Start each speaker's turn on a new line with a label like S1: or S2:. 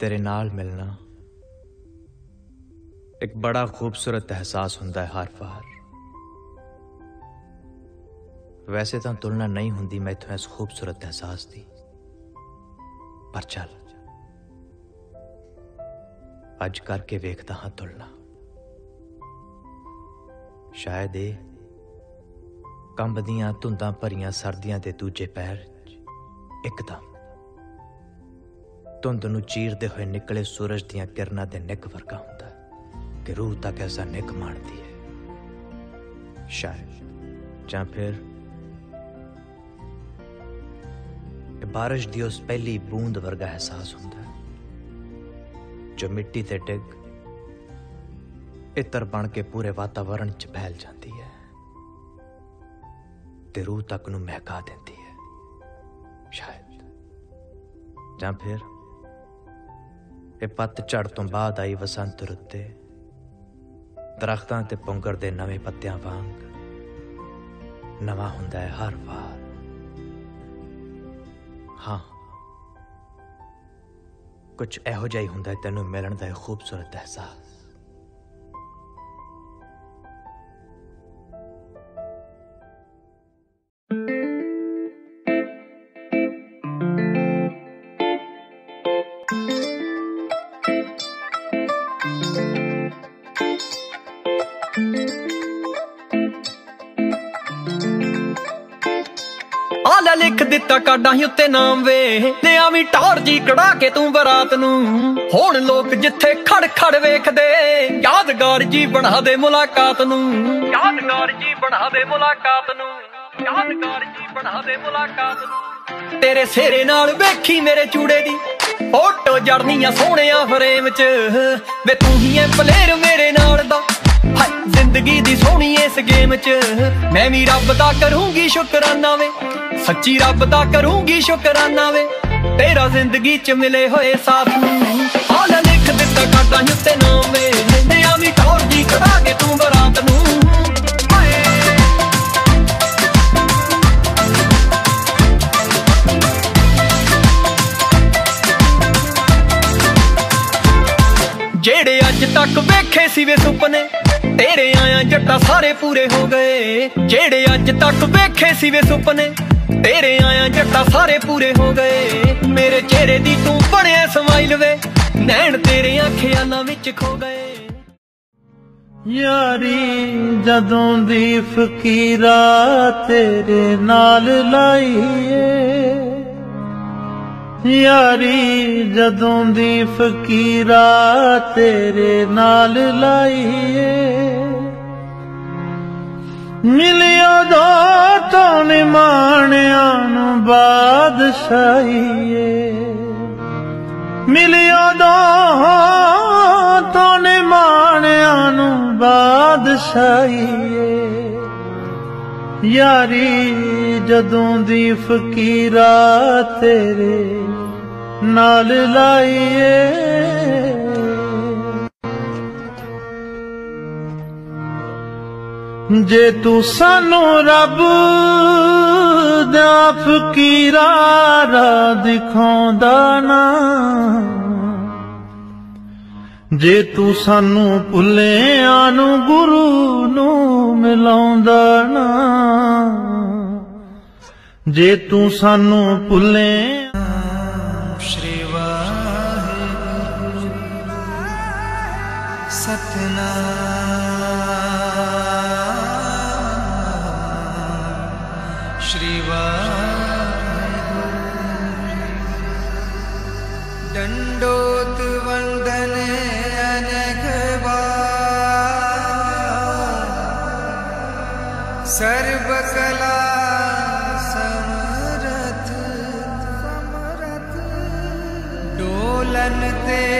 S1: ਤੇਰੇ ਨਾਲ ਮਿਲਣਾ ਇੱਕ ਬੜਾ ਖੂਬਸੂਰਤ ਅਹਿਸਾਸ ਹੁੰਦਾ ਹੈ ਹਰ ਵਾਰ ਵੈਸੇ ਤਾਂ ਤੁਲਨਾ ਨਹੀਂ ਹੁੰਦੀ ਮੈਥੋਂ ਇਸ ਖੂਬਸੂਰਤ ਅਹਿਸਾਸ ਦੀ ਪਰ ਚੱਲ ਅੱਜ ਕਰਕੇ ਵੇਖਦਾ ਹਾਂ ਤੁਲਨਾ ਸ਼ਾਇਦ ਇਹ ਕੰਬਦੀਆਂ ਧੁੰਦਾਂ ਭਰੀਆਂ ਸਰਦੀਆਂ ਦੇ ਦੂਜੇ ਪੈਰ 'ਚ ਇੱਕਦਮ ਧੁੰਦ ਨੂੰ ਚੀਰਦੇ ਹੋਏ ਨਿਕਲੇ ਸੂਰਜ ਦੀਆਂ ਕਿਰਨਾਂ ਦੇ ਨਿੱਕ ਵਰਗਾ ਹੁੰਦਾ ਹੈ ਕਿ ਰੂਹ ਤੱਕ ਐਸਾ ਨਿੱਕ ਮਾਣਦੀ ਹੈ। ਸ਼ਾਇਦ, ਜਾਂ ਫਿਰ ਇਹ ਬਾਰਿਸ਼ ਦੀ ਉਸ ਪਹਿਲੀ ਬੂੰਦ ਵਰਗਾ ਅਹਿਸਾਸ ਹੁੰਦਾ ਜੋ ਮਿੱਟੀ ਤੇ ਡਿੱਗ ਇਤਰ ਬਣ ਕੇ ਪੂਰੇ ਵਾਤਾਵਰਣ 'ਚ ਫੈਲ ਜਾਂਦੀ ਹੈ ਤੇ ਰੂਹ ਤੱਕ ਨੂੰ ਮਹਿਕਾ ਦਿੰਦੀ ਹੈ। ਸ਼ਾਇਦ, ਜਾਂ ਫਿਰ ਇਹ ਪੱਤ ਝੜ ਤੋਂ ਬਾਅਦ ਆਈ ਵਸੰਤ ਰੁੱਤੇ। ਦਰਖਤਾਂ ਤੇ ਪੁੰਗਰ ਦੇ ਨਵੇਂ ਪੱਤਿਆਂ ਵਾਂਗ ਨਵਾਂ ਹੁੰਦਾ ਹੈ ਹਰ ਵਾਰ। ਹਾਂ। ਕੁਝ ਇਹੋ ਜਿਹਾ ਹੀ ਹੁੰਦਾ ਤੈਨੂੰ ਮਿਲਣ ਦਾ ਇਹ ਖੂਬਸੂਰਤ ਅਹਿਸਾਸ।
S2: ਆ ਲਿਖ ਦਿੱਤਾ ਕਾਡਾਂ ਹੀ ਉੱਤੇ ਨਾਮ ਵੇ। ਤੇ ਆਵੀਂ ਟੌਰ ਜੀ ਕੜਾ ਕੇ ਤੂੰ ਬਰਾਤ ਨੂੰ। ਹੁਣ ਲੋਕ ਜਿੱਥੇ ਖੜ ਖੜ ਵੇਖਦੇ, ਯਾਦਗਾਰ ਜੀ ਬਣਾ ਦੇ ਮੁਲਾਕਾਤ ਨੂੰ। ਯਾਦਗਾਰ ਜੀ ਬਣਾ ਦੇ ਮੁਲਾਕਾਤ ਨੂੰ। ਯਾਦਗਾਰ ਜੀ ਬਣਾ ਦੇ ਮੁਲਾਕਾਤ ਨੂੰ। ਤੇਰੇ ਸਿਰੇ ਨਾਲ ਵੇਖੀ ਮੇਰੇ ਚੂੜੇ ਦੀ। ਫੋਟੋ ਜੜਨੀਆਂ ਸੋਹਣਿਆ ਫਰੇਮ 'ਚ। ਵੇ ਤੂੰ ਹੀ ਐ ਪਲੇਰ ਮੇਰੇ ਨਾਲ ਦਾ। ਹਾਏ, ਜ਼ਿੰਦਗੀ ਦੀ ਸੋਹਣੀ ਇਸ ਗੇਮ 'ਚ। ਮੈਂ ਵੀ ਰੱਬ ਦਾ ਕਰੂੰਗੀ ਸ਼ੁਕਰਾਨਾ ਵੇ। ਸੱਚੀ ਰੱਬ ਦਾ ਕਰੂੰਗੀ ਸ਼ੁਕਰਾਨਾ ਵੇ। ਤੇਰਾ ਜ਼ਿੰਦਗੀ 'ਚ ਮਿਲੇ ਹੋਏ ਸਾਥ ਨੂੰ। ਵੇਖੇ ਸੀ ਵੇ ਸੁਪਨੇ। ਤੇਰੇ ਆਇਆ ਜੱਟਾ ਸਾਰੇ ਪੂਰੇ ਹੋ ਗਏ। ਜਿਹੜੇ ਅੱਜ ਤੱਕ ਵੇਖੇ ਸੀ ਵੇ ਸੁਪਨੇ, ਤੇਰੇ ਆਇਆ ਜੱਟਾ ਸਾਰੇ ਪੂਰੇ ਹੋ ਗਏ। ਮੇਰੇ ਚਿਹਰੇ ਦੀ ਤੂੰ ਬਣਿਆ ਸਮਾਈਲ ਵੇ, ਨੈਣ ਤੇਰੇ ਖਿਆਲਾਂ ਵਿੱਚ ਖੋ ਗਏ।
S3: ਯਾਰੀ ਜਦੋਂ ਦੀ ਫਕੀਰਾ ਤੇਰੇ ਨਾਲ ਲਾਈਏ। ਯਾਰੀ, ਜਦੋਂ ਦੀ ਫਕੀਰਾ ਤੇਰੇ ਨਾਲ ਲਾਈਏ। ਮਿਲਿਆ ਦੋ ਤੋਂ ਨਿਮਾਣਿਆਂ ਨੂੰ ਬਾਦਸ਼ਾਹੀਏ। ਮਿਲਿਆ ਦੋ ਤੋਂ ਨਿਮਾਣਿਆਂ ਨੂੰ ਬਾਦਸ਼ਾਹੀਏ। ਯਾਰੀ ਜਦੋਂ ਦੀ ਫਕੀਰਾ ਤੇਰੇ ਨਾਲ ਲਾਈਏ। ਜੇ ਤੂੰ ਸਾਨੂੰ ਰੱਬ ਦਾ ਫਕੀਰਾ ਰਾਹ ਦਿਖਾਉਂਦਾ ਨਾ ਜੇ ਤੂੰ ਸਾਨੂੰ ਭੁੱਲਿਆਂ ਨੂੰ ਗੁਰੂ ਨੂੰ ਮਿਲਾਉਂਦਾ ਨਾ, ਜੇ ਤੂੰ ਸਾਨੂੰ ਭੁੱਲੇ
S4: ਸ਼੍ਰੀ ਵਾਹਿਗੁਰੂ ਸਤਨਾਮ। ਸ਼੍ਰੀ ਵਾਹਿਗੁਰੂ। ਦੰਡੋਤ ਵੰਦਨ ਸਰਬ ਕਲਾ ਸਮਰਥ ਸਮਰਥ। ਡੋਲਨ ਤੇ